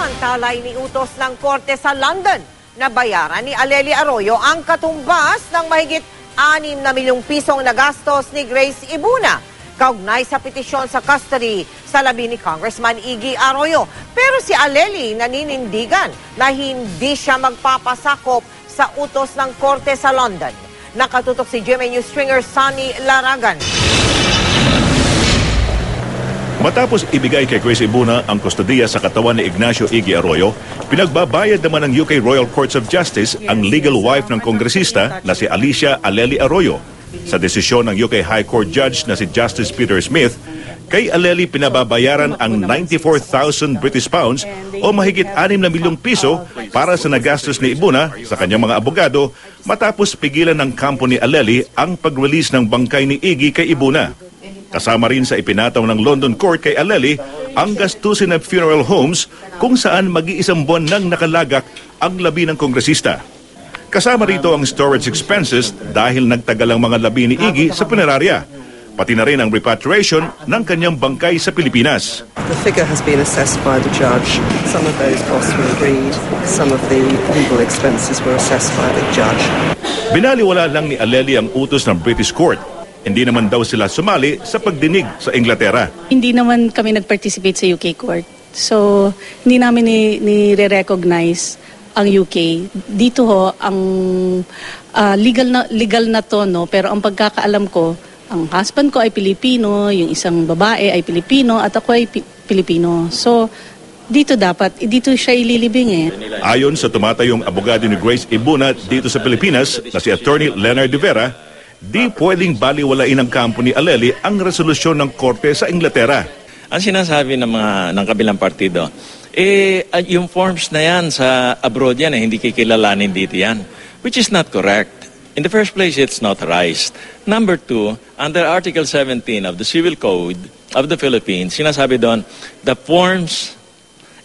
Samantala, iniutos ng korte sa London na bayaran ni Aleli Arroyo ang katumbas ng mahigit 6 na milyong pisong nagastos ni Grace Ibuna kaugnay sa petisyon sa custody sa labi ni Congressman Iggy Arroyo. Pero si Aleli naninindigan na hindi siya magpapasakop sa utos ng korte sa London. Nakatutok si GMA News stringer Sunny Laragan. Matapos ibigay kay Grace Ibuna ang kustodiya sa katawan ni Ignacio Iggy Arroyo, pinagbabayad naman ng UK Royal Courts of Justice ang legal wife ng kongresista na si Alicia Aleli Arroyo. Sa desisyon ng UK High Court Judge na si Justice Peter Smith, kay Aleli pinababayaran ang 94,000 British pounds o mahigit 6 na milyong piso para sa nagastos ni Ibuna sa kanyang mga abogado matapos pigilan ng kampo ni Aleli ang pag-release ng bangkay ni Iggy kay Ibuna. Kasama rin sa ipinataw ng London Court kay Aleli ang gastusin ng funeral homes kung saan mag-iisang buwan nang nakalagak ang labi ng kongresista. Kasama rito ang storage expenses dahil nagtagal ang mga labi ni Iggy sa punerarya. Pati na rin ang repatriation ng kanyang bangkay sa Pilipinas. The figure has been assessed by the judge. Some of those costs were agreed. Some of the legal expenses were assessed by the judge. Binaliwala lang ni Aleli ang utos ng British Court. Hindi naman daw sila sumali sa pagdinig sa Inglaterra. Hindi naman kami nag-participate sa UK court. So, hindi namin ni- ni-recognize ang UK. Dito ho, ang ah, legal na legal na to, no? pero ang pagkakaalam ko, ang husband ko ay Pilipino, yung isang babae ay Pilipino, at ako ay Pi- Pilipino. So, dito dapat, dito siya ililibing eh. Ayon sa tumatayong abogado ni Grace Ibuna dito sa Pilipinas na si Attorney Leonard de Vera, di pwedeng baliwalain ng kampo ni Aleli ang resolusyon ng korte sa Inglaterra. Ang sinasabi ng mga ng kabilang partido, eh yung forms na yan sa abroad yan eh, hindi kikilalanin dito yan. Which is not correct. In the first place, it's not authorized. Number two, under Article 17 of the Civil Code of the Philippines, sinasabi doon, the forms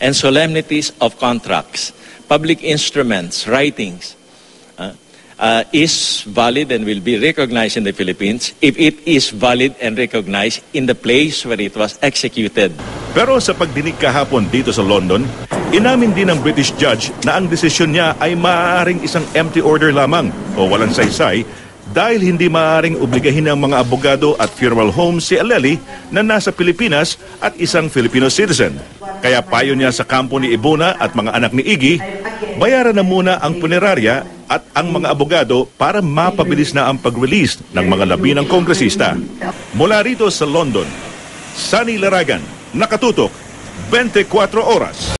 and solemnities of contracts, public instruments, writings, uh, is valid and will be recognized in the Philippines if it is valid and recognized in the place where it was executed. Pero sa pagdinig kahapon dito sa London, inamin din ng British judge na ang desisyon niya ay maaaring isang empty order lamang o walang saysay dahil hindi maaaring obligahin ng mga abogado at funeral home si Aleli na nasa Pilipinas at isang Filipino citizen. Kaya payo niya sa kampo ni Ibuna at mga anak ni Iggy, bayaran na muna ang punerarya at ang mga abogado para mapabilis na ang pag-release ng mga labi ng kongresista. Mula rito sa London, Sunny Laragan, nakatutok, 24 oras.